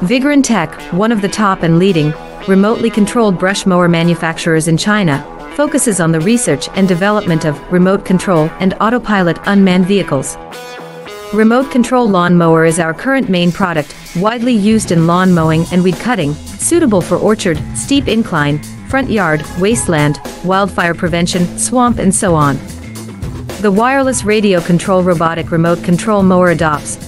Vigorun Tech, one of the top and leading, remotely controlled brush mower manufacturers in China, focuses on the research and development of remote control and autopilot unmanned vehicles. Remote control lawn mower is our current main product, widely used in lawn mowing and weed cutting, suitable for orchard, steep incline, front yard, wasteland, wildfire prevention, swamp and so on. The wireless radio control robotic remote control mower adopts